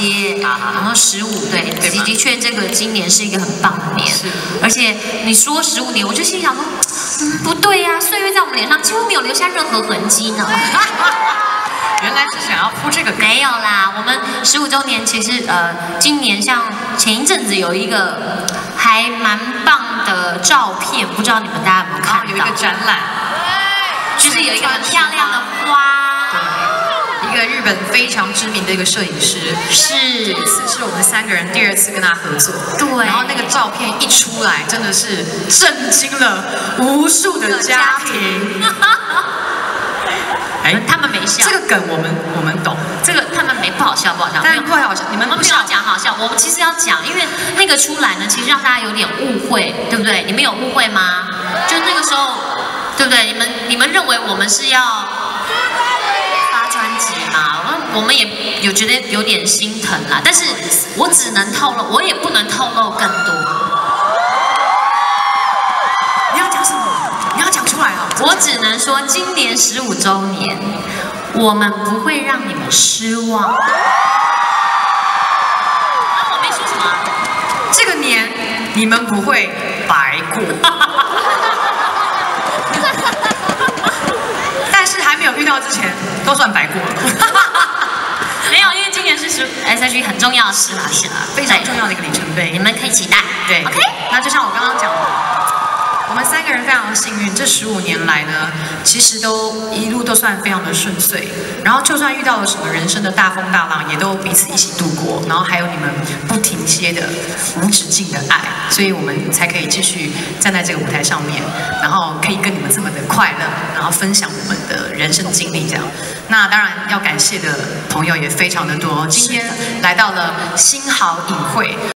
接，然后十五对，的的确这个今年是一个很棒的年，是。而且你说十五年，我就心想说，嗯，不对呀、岁月在我们脸上几乎没有留下任何痕迹呢。原来是想要铺这个梗。没有啦，我们十五周年其实呃，今年像前一阵子有一个还蛮棒的照片，不知道你们大家有没有看有一个展览，就是有一个很漂亮的花，一个日本非常知名的一个摄影师，这是一次是我们三个人第二次跟他合作，对然后那个照片一出来，真的是震惊了无数的家庭。哎，他们没笑，这个梗我们我们懂，这个他们没不好笑，不好笑，但不好笑，你们不笑我们没有讲好笑，我们其实要讲，因为那个出来呢，其实让大家有点误会，对不对？你们有误会吗？就那个时候，对不对？你们你们认为我们是要？我们也有觉得有点心疼啦，但是我只能透露，我也不能透露更多，你要讲什么？你要讲出来哦！我只能说今年十五周年，我们不会让你们失望。啊，我没说什么啊。这个年你们不会白过，但是还没有遇到之前都算白过了，是十 S H E 很重要的事啦，是啦，非常重要的一个里程碑你。们可以期待。对，OK。那就像我刚刚讲的，幸运，这十五年来呢，其实都一路都算非常的顺遂。然后就算遇到了什么人生的大风大浪，也都彼此一起度过。然后还有你们不停歇的无止境的爱，所以我们才可以继续站在这个舞台上面，然后可以跟你们这么的快乐，然后分享我们的人生经历这样。那当然要感谢的朋友也非常的多，今天来到了新豪影会。